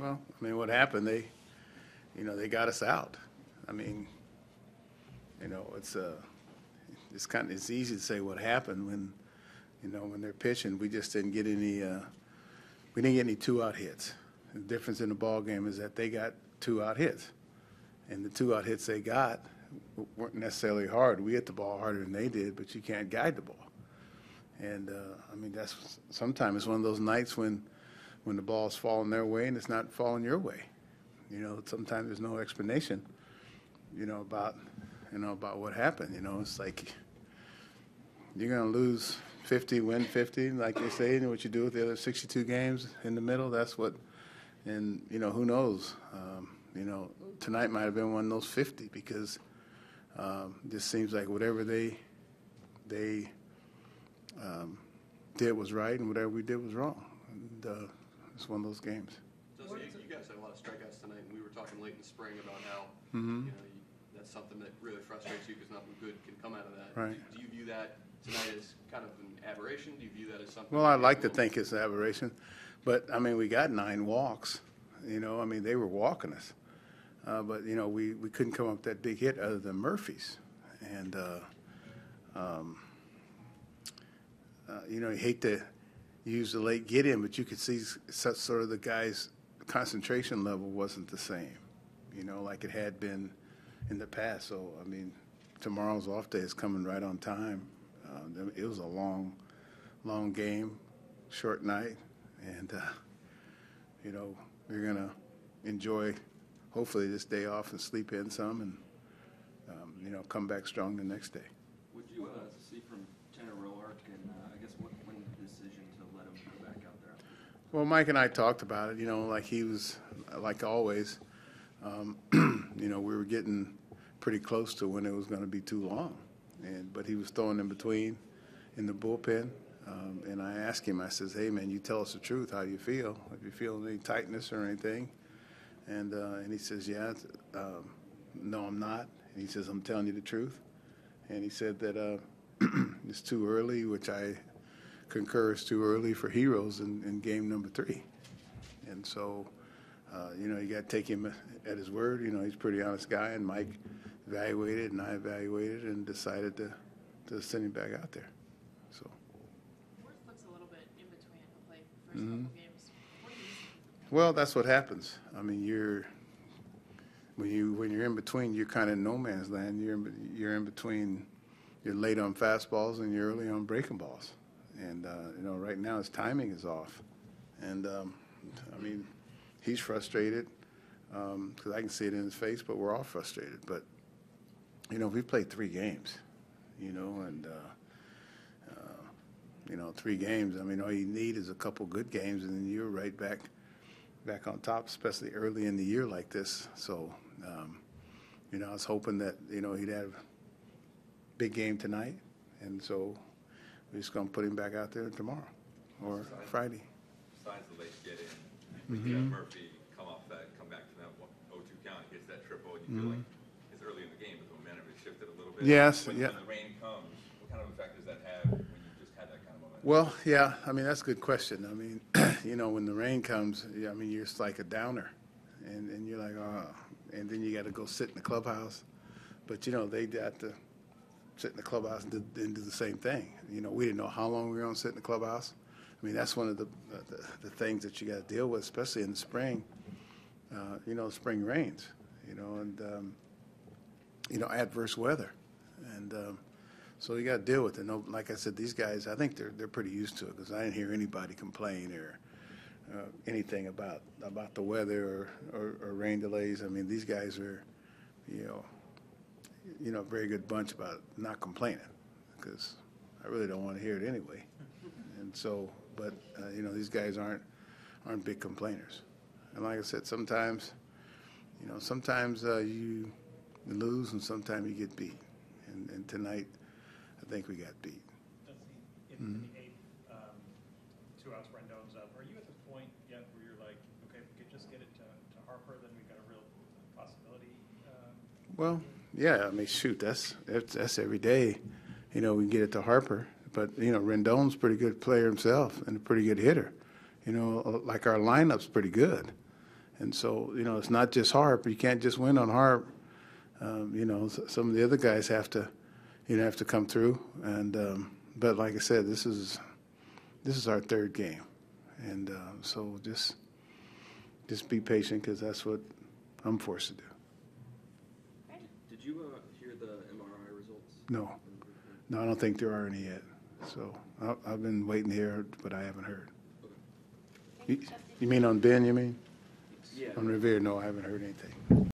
Well, I mean, what happened, they, you know, they got us out. I mean, you know, it's, uh, it's kind of, it's easy to say what happened when, you know, when they're pitching, we just didn't get any, uh, we didn't get any two-out hits. The difference in the ball game is that they got two-out hits. And the two-out hits they got weren't necessarily hard. We hit the ball harder than they did, but you can't guide the ball. And, uh, I mean, that's, sometimes it's one of those nights when, when the ball's falling their way and it's not falling your way. You know, sometimes there's no explanation, you know, about, you know, about what happened. You know, it's like you're to lose 50, win 50, like they say, and what you do with the other 62 games in the middle, that's what, and, you know, who knows? Um, you know, tonight might have been one of those 50 because um, just seems like whatever they, they um, did was right and whatever we did was wrong. And, uh, it's one of those games. Dusty, you, you guys had a lot of strikeouts tonight, and we were talking late in the spring about how Mhm. you know you, that's something that really frustrates you because nothing good can come out of that. Right. Do, do you view that tonight as kind of an aberration? Do you view that as something? Well, I like to think it's an aberration, but I mean, we got nine walks. You know, I mean, they were walking us, uh, but you know, we, we couldn't come up with that big hit other than Murphy's, and uh, um, uh, you know, you hate to use the late get in, but you could see sort of the guy's concentration level wasn't the same, you know, like it had been in the past. So I mean, tomorrow's off day is coming right on time. Uh, it was a long long game, short night, and uh, you know we're gonna enjoy hopefully this day off and sleep in some, and um, you know come back strong the next day. Would you uh, see from Tanner Roark, and uh, I guess what, when the decision to let him go back out there? Well, Mike and I talked about it. You know, like he was, like always. Um, you know, we were getting pretty close to when it was going to be too long, and but he was throwing in between, in the bullpen. Um, and I asked him. I says, "Hey, man, you tell us the truth. How you feel? If you feel any tightness or anything?" And uh, and he says, "Yeah, um, no, I'm not." And he says, "I'm telling you the truth." And he said that uh, it's too early, which I concur is too early for heroes in, in game number three. And so, uh, you know, you got to take him at his word. You know, he's a pretty honest guy, and Mike evaluated, and I evaluated, and decided to, to send him back out there. So, Werth looks a little bit in between the plate the 1st Mhm. couple games. What do you see? well, that's what happens. I mean, you're when you when you're in between, you're kind of no man's land. You're in, you're in between. You're late on fastballs and you're early on breaking balls. And uh, you know, right now his timing is off. And um, I mean, he's frustrated because I can see it in his face. But we're all frustrated. But you know, we played three games. You know, and uh, uh, you know, three games. I mean, all you need is a couple good games, and then you're right back back on top, especially early in the year like this. So, um, you know, I was hoping that you know he'd have a big game tonight, and so we're just gonna put him back out there tomorrow or Friday. Besides the late get in, we have Murphy come off that, come back to that one- 0-2 count, gets that triple, and you feel mm-hmm. like it's early in the game, but the momentum has shifted a little bit. Yes, When- yeah. When the rain comes, what kind of effect does that have when you just had that kind of momentum? Well, yeah, I mean that's a good question. I mean, you know, when the rain comes, yeah, I mean you're just like a downer, and and you're like, oh, and then you got to go sit in the clubhouse, but you know they got to sit in the clubhouse and do, and do the same thing. You know, we didn't know how long we were going to sit in the clubhouse. I mean, that's one of the the, the things that you got to deal with, especially in the spring. Uh, you know, spring rains. You know, and um, you know adverse weather, and. Um, so you got to deal with it. Like I said, these guys, I think they're they're pretty used to it because I didn't hear anybody complain or uh, anything about about the weather or, or, or rain delays. I mean, these guys are, you know, you know, a very good bunch about not complaining because I really don't want to hear it anyway. And so, but uh, you know, these guys aren't aren't big complainers. And like I said, sometimes, you know, sometimes uh, you lose and sometimes you get beat. And, and tonight, I think we got beat. In in the eighth, um, two outs, Rendon's up, are you at the point yet where you're like, okay, if we could just get it to, to Harper, then we've got a real possibility? um, Well, yeah, I mean, shoot, that's that's, that's every day. You know, we get it to Harper, but you know, Rendon's a pretty good player himself and a pretty good hitter. You know, like our lineup's pretty good, And so, you know, it's not just Harp. You can't just win on Harp. Um, you know, some of the other guys have to, you know, have to come through. And um, but like I said, this is this is our third game, and uh, so just just be patient because that's what I'm forced to do. Did you uh, hear the MRI results? No, no, I don't think there are any yet. So I, I've been waiting here, but I haven't heard. You, you mean on Ben? You mean Yeah. on Revere? No, I haven't heard anything.